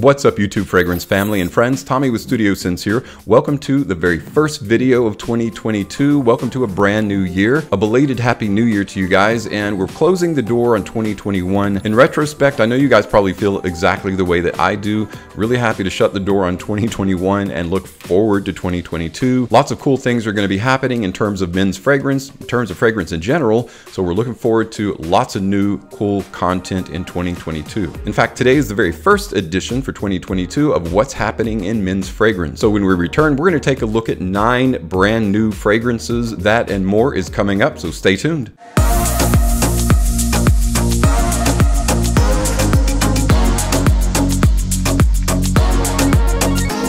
What's up YouTube fragrance family and friends, Tommy with Studio Scents here. Welcome to the very first video of 2022. Welcome to a brand new year. A belated happy new year to you guys and we're closing the door on 2021. In retrospect, I know you guys probably feel exactly the way that I do. Really happy to shut the door on 2021 and look forward to 2022. Lots of cool things are going to be happening in terms of men's fragrance, in terms of fragrance in general. So we're looking forward to lots of new cool content in 2022. In fact, today is the very first edition for 2022 of what's happening in men's fragrance. So when we return, we're going to take a look at nine brand new fragrances. That and more is coming up, so stay tuned.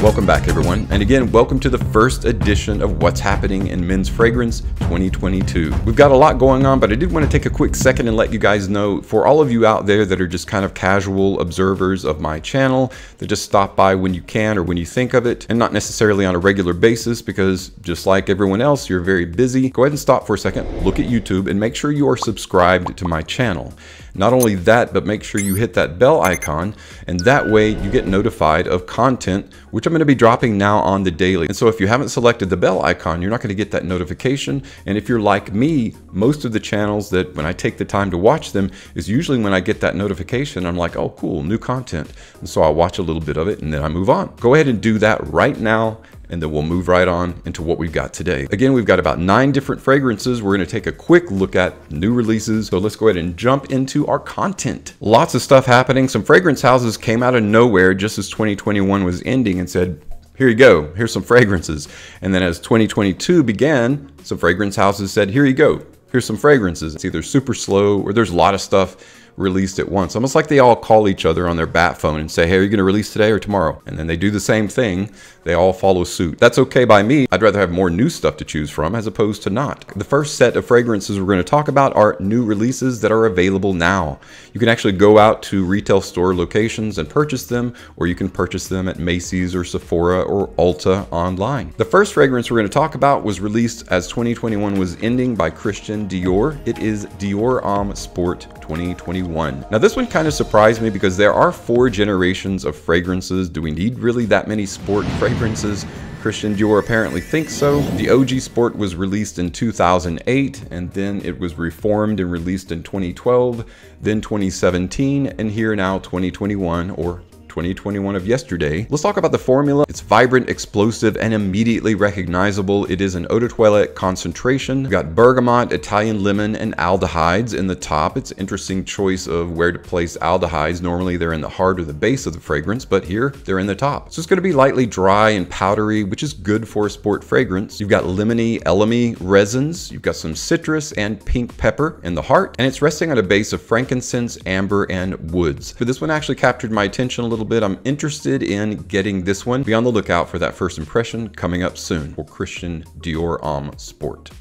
Welcome back everyone, and again, welcome to the first edition of What's Happening in Men's Fragrance 2022. We've got a lot going on, but I did want to take a quick second and let you guys know, for all of you out there that are just kind of casual observers of my channel, that just stop by when you can or when you think of it, and not necessarily on a regular basis, because just like everyone else, you're very busy, go ahead and stop for a second, look at YouTube, and make sure you are subscribed to my channel. Not only that, but make sure you hit that bell icon, and that way you get notified of content, which I'm going to be dropping now on the daily. And so if you haven't selected the bell icon, you're not going to get that notification. And if you're like me, most of the channels that when I take the time to watch them is usually when I get that notification, I'm like, oh, cool, new content. And so I'll watch a little bit of it and then I move on. Go ahead and do that right now and then we'll move right on into what we've got today. Again, we've got about nine different fragrances. We're gonna take a quick look at new releases. So let's go ahead and jump into our content. Lots of stuff happening. Some fragrance houses came out of nowhere just as 2021 was ending and said, here you go, here's some fragrances. And then as 2022 began, some fragrance houses said, here you go, here's some fragrances. It's either super slow or there's a lot of stuff released at once. Almost like they all call each other on their bat phone and say, hey, are you going to release today or tomorrow? And then they do the same thing. They all follow suit. That's okay by me. I'd rather have more new stuff to choose from as opposed to not. The first set of fragrances we're going to talk about are new releases that are available now. You can actually go out to retail store locations and purchase them, or you can purchase them at Macy's or Sephora or Ulta online. The first fragrance we're going to talk about was released as 2021 was ending by Christian Dior. It is Dior Homme Sport 2021. Now this one kind of surprised me because there are four generations of fragrances. Do we need really that many sport fragrances? Christian Dior apparently thinks so. The OG Sport was released in 2008 and then it was reformed and released in 2012, then 2017, and here now 2021 or 2021 of yesterday. Let's talk about the formula. It's vibrant, explosive, and immediately recognizable. It is an eau de toilette concentration. We've got bergamot, Italian lemon, and aldehydes in the top. It's interesting choice of where to place aldehydes. Normally they're in the heart or the base of the fragrance, but here they're in the top. So it's going to be lightly dry and powdery, which is good for a sport fragrance. You've got lemony, elemi resins. You've got some citrus and pink pepper in the heart, and it's resting on a base of frankincense, amber, and woods. But this one actually captured my attention a little bit. I'm interested in getting this one. Be on the lookout for that first impression coming up soon for Christian Dior Homme Sport.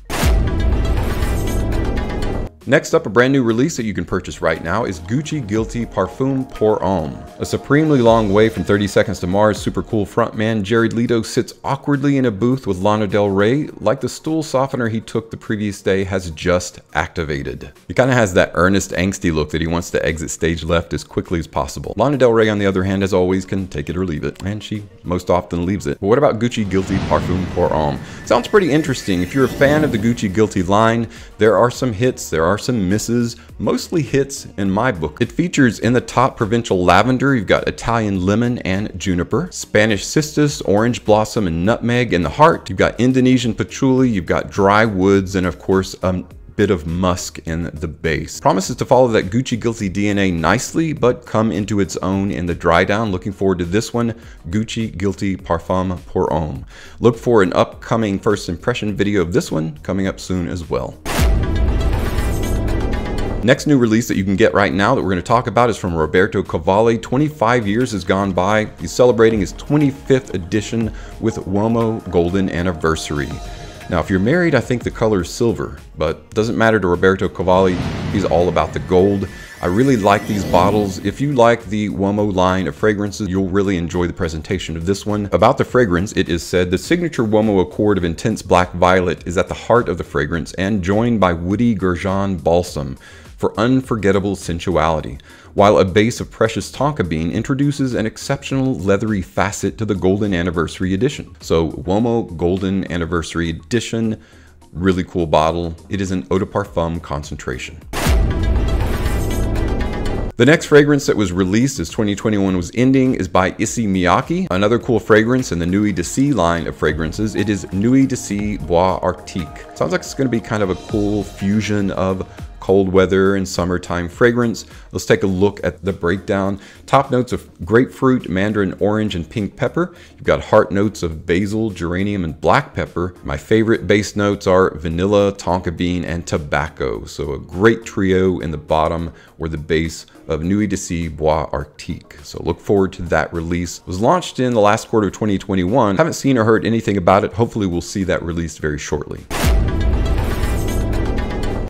Next up, a brand new release that you can purchase right now is Gucci Guilty Parfum Pour Homme. A supremely long way from 30 Seconds to Mars super cool frontman Jared Leto sits awkwardly in a booth with Lana Del Rey, like the stool softener he took the previous day has just activated. He kind of has that earnest, angsty look that he wants to exit stage left as quickly as possible. Lana Del Rey, on the other hand, as always, can take it or leave it, and she most often leaves it. But what about Gucci Guilty Parfum Pour Homme? Sounds pretty interesting. If you're a fan of the Gucci Guilty line, there are some hits, there are are some misses, mostly hits in my book. It features in the top provincial lavender, you've got Italian lemon and juniper, Spanish cistus, orange blossom, and nutmeg in the heart. You've got Indonesian patchouli, you've got dry woods, and of course, um, bit of musk in the base. Promises to follow that Gucci Guilty DNA nicely, but come into its own in the dry down. Looking forward to this one, Gucci Guilty Parfum Pour Homme. Look for an upcoming first impression video of this one coming up soon as well. Next new release that you can get right now that we're going to talk about is from Roberto Cavalli. 25 years has gone by. He's celebrating his 25th edition with Uomo Golden Anniversary. Now, if you're married, I think the color is silver, but doesn't matter to Roberto Cavalli. He's all about the gold. I really like these bottles. If you like the Uomo line of fragrances, you'll really enjoy the presentation of this one. About the fragrance, it is said the signature Uomo Accord of Intense Black Violet is at the heart of the fragrance and joined by Woody Gurjun Balsam. For unforgettable sensuality, while a base of precious tonka bean introduces an exceptional leathery facet to the Golden Anniversary Edition. So Uomo Golden Anniversary Edition, really cool bottle. It is an eau de parfum concentration. The next fragrance that was released as 2021 was ending is by Issey Miyake, another cool fragrance in the Nuit d'Issey line of fragrances. It is Nuit d'Issey Bois Arctique. Sounds like it's going to be kind of a cool fusion of cold weather and summertime fragrance. Let's take a look at the breakdown. Top notes of grapefruit, mandarin orange, and pink pepper. You've got heart notes of basil, geranium, and black pepper. My favorite base notes are vanilla, tonka bean, and tobacco. So a great trio in the bottom or the base of Nuit d'Issey Bois Arctique. So look forward to that release. It was launched in the last quarter of 2021. Haven't seen or heard anything about it. Hopefully we'll see that released very shortly.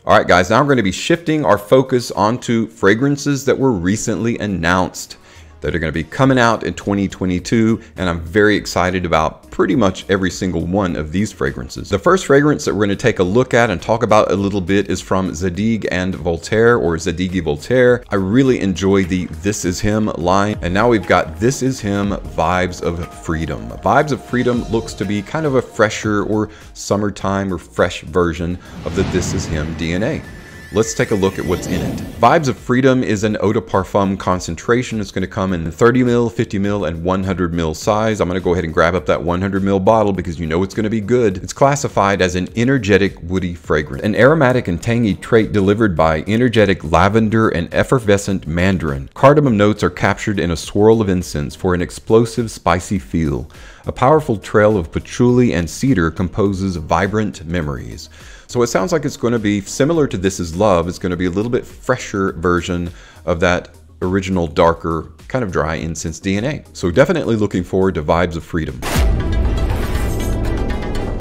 All right, guys, now we're going to be shifting our focus onto fragrances that were recently announced that are going to be coming out in 2022 and I'm very excited about pretty much every single one of these fragrances. The first fragrance that we're going to take a look at and talk about a little bit is from Zadig and Voltaire or Zadig Voltaire. I really enjoy the This Is Him line and now we've got This Is Him Vibes of Freedom. Vibes of Freedom looks to be kind of a fresher or summertime or fresh version of the This Is Him DNA. Let's take a look at what's in it. Vibes of Freedom is an eau de parfum concentration. It's going to come in 30 ml, 50 ml, and 100 ml size. I'm going to go ahead and grab up that 100 ml bottle because you know it's going to be good. It's classified as an energetic woody fragrance, an aromatic and tangy trait delivered by energetic lavender and effervescent mandarin. Cardamom notes are captured in a swirl of incense for an explosive, spicy feel. A powerful trail of patchouli and cedar composes vibrant memories. So it sounds like it's going to be similar to This Is Love. It's going to be a little bit fresher version of that original darker, kind of dry incense DNA. So definitely looking forward to Vibes of Freedom.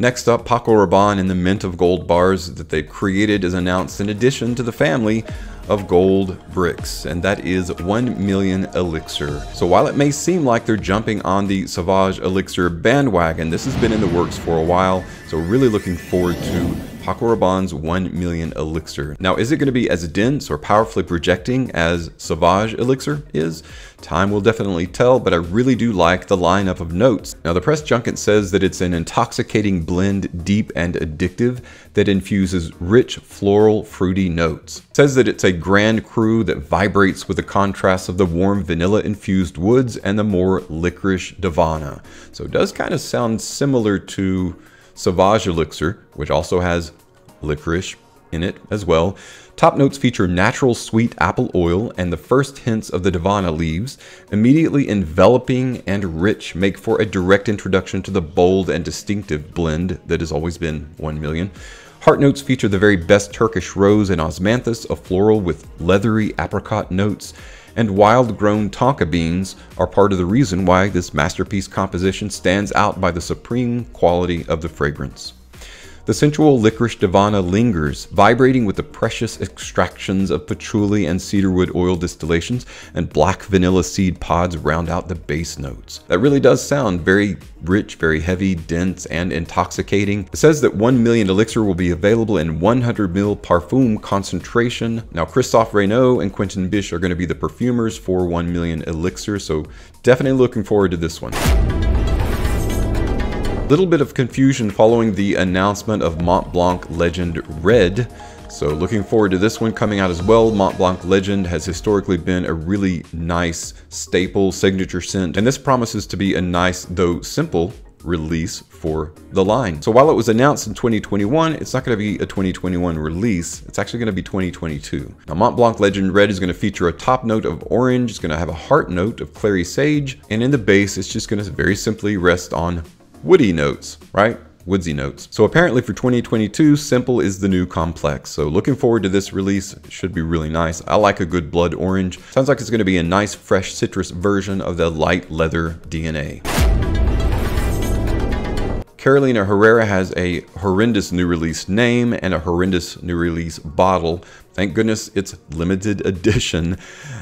Next up, Paco Rabanne and the Mint of Gold bars that they've created is announced in addition to the family of gold bricks, and that is 1 million elixir. So while it may seem like they're jumping on the Sauvage Elixir bandwagon, this has been in the works for a while, so really looking forward to Paco Rabanne's 1 million elixir. Now, is it going to be as dense or powerfully projecting as Sauvage elixir is? Time will definitely tell, but I really do like the lineup of notes. Now, the press junket says that it's an intoxicating blend, deep and addictive, that infuses rich, floral, fruity notes. It says that it's a grand crew that vibrates with the contrast of the warm vanilla-infused woods and the more licorice Davana. So it does kind of sound similar to Sauvage Elixir, which also has licorice in it as well. Top notes feature natural sweet apple oil and the first hints of the Davana leaves, immediately enveloping and rich, make for a direct introduction to the bold and distinctive blend that has always been 1 million. Heart notes feature the very best Turkish rose and osmanthus, a floral with leathery apricot notes, and wild grown tonka beans are part of the reason why this masterpiece composition stands out by the supreme quality of the fragrance. The sensual licorice Davana lingers, vibrating with the precious extractions of patchouli and cedarwood oil distillations, and black vanilla seed pods round out the base notes. That really does sound very rich, very heavy, dense, and intoxicating. It says that 1 million elixir will be available in 100 ml parfum concentration. Now, Christophe Raynaud and Quentin Bisch are going to be the perfumers for 1 million elixir, so definitely looking forward to this one. Little bit of confusion following the announcement of Mont Blanc Legend Red. So looking forward to this one coming out as well. Mont Blanc Legend has historically been a really nice staple signature scent. And this promises to be a nice, though simple, release for the line. So while it was announced in 2021, it's not going to be a 2021 release. It's actually going to be 2022. Now Mont Blanc Legend Red is going to feature a top note of orange. It's going to have a heart note of clary sage. And in the base, it's just going to very simply rest on woody notes, right? Woodsy notes. So apparently for 2022, simple is the new complex. So looking forward to this release. It should be really nice. I like a good blood orange. Sounds like it's going to be a nice fresh citrus version of the light leather DNA. Carolina Herrera has a horrendous new release name and a horrendous new release bottle. Thank goodness it's limited edition.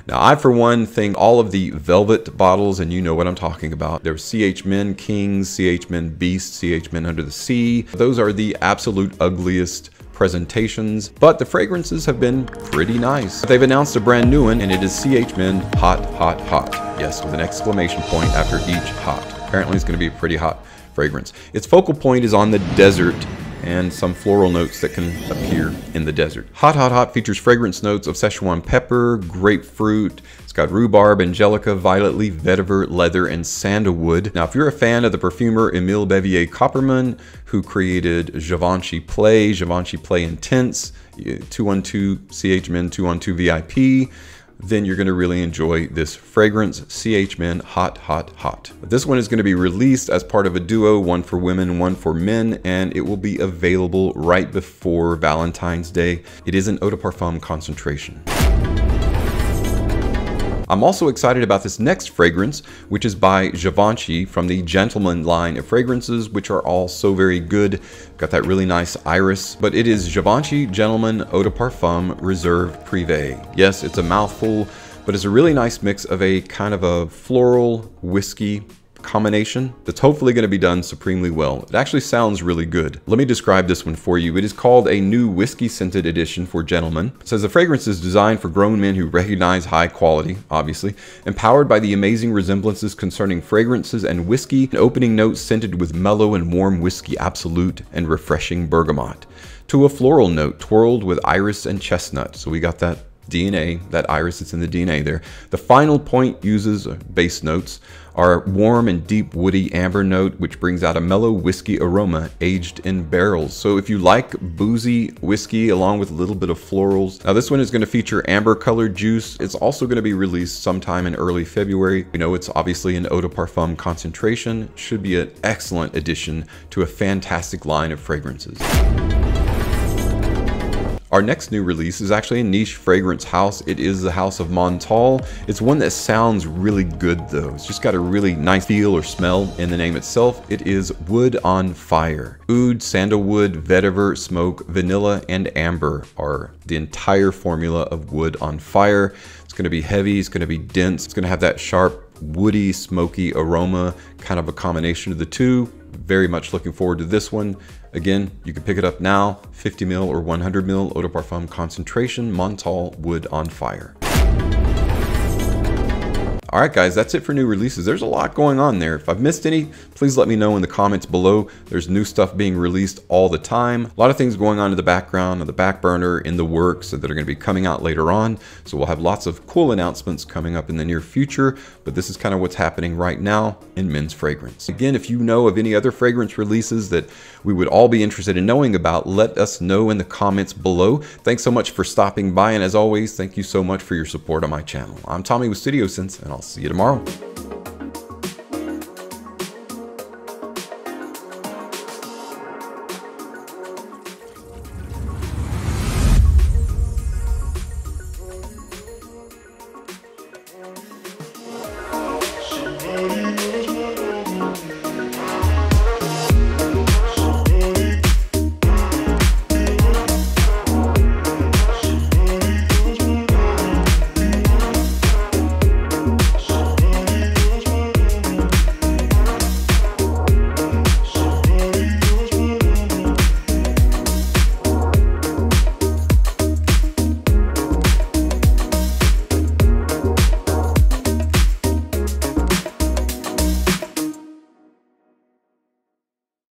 Now, I, for one, think all of the velvet bottles, and you know what I'm talking about. There's CH Men Kings, CH Men Beast, CH Men Under the Sea. Those are the absolute ugliest presentations, but the fragrances have been pretty nice. They've announced a brand new one, and it is CH Men Hot, Hot, Hot. Yes, with an exclamation point after each hot. Apparently, it's going to be pretty hot fragrance. Its focal point is on the desert and some floral notes that can appear in the desert. Hot Hot Hot features fragrance notes of Szechuan pepper, grapefruit, it's got rhubarb, angelica, violet leaf, vetiver, leather, and sandalwood. Now, if you're a fan of the perfumer Emile Bevierre-Coppermann, who created Givenchy Play, Givenchy Play Intense, 212 CH Men, 212 VIP, then you're going to really enjoy this fragrance CH Men Hot Hot Hot. This one is going to be released as part of a duo, one for women, one for men, and it will be available right before Valentine's Day. It is an eau de parfum concentration. I'm also excited about this next fragrance, which is by Givenchy from the Gentleman line of fragrances, which are all so very good. Got that really nice iris, but it is Givenchy Gentleman Eau de Parfum Reserve Privé. Yes, it's a mouthful, but it's a really nice mix of a kind of a floral whiskey combination that's hopefully going to be done supremely well. It actually sounds really good. Let me describe this one for you. It is called a new whiskey scented edition for gentlemen. It says the fragrance is designed for grown men who recognize high quality, obviously, empowered by the amazing resemblances concerning fragrances and whiskey, and opening notes scented with mellow and warm whiskey absolute and refreshing bergamot to a floral note twirled with iris and chestnut. So we got that DNA, that iris that's in the DNA there. The final point uses uh, base notes our warm and deep woody amber note, which brings out a mellow whiskey aroma aged in barrels. So if you like boozy whiskey along with a little bit of florals, now this one is going to feature amber colored juice. It's also going to be released sometime in early February. You know, it's obviously an eau de parfum concentration. Should be an excellent addition to a fantastic line of fragrances. Our next new release is actually a niche fragrance house. It is the House of Montale. It's one that sounds really good though. It's just got a really nice feel or smell in the name itself. It is Wood on Fire. Oud, sandalwood, vetiver, smoke, vanilla, and amber are the entire formula of Wood on Fire. It's going to be heavy, it's going to be dense, it's going to have that sharp, woody, smoky aroma, kind of a combination of the two. Very much looking forward to this one. Again, you can pick it up now, 50 ml or 100 ml Eau de Parfum concentration, Montale Wood on Fire. All right, guys, that's it for new releases. There's a lot going on there. If I've missed any, please let me know in the comments below. There's new stuff being released all the time. A lot of things going on in the background, on the back burner, in the works that are going to be coming out later on. So we'll have lots of cool announcements coming up in the near future, but this is kind of what's happening right now in men's fragrance. Again, if you know of any other fragrance releases that we would all be interested in knowing about, let us know in the comments below. Thanks so much for stopping by, and as always, thank you so much for your support on my channel. I'm Tommy with Studio Scents, and See you tomorrow.